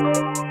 Música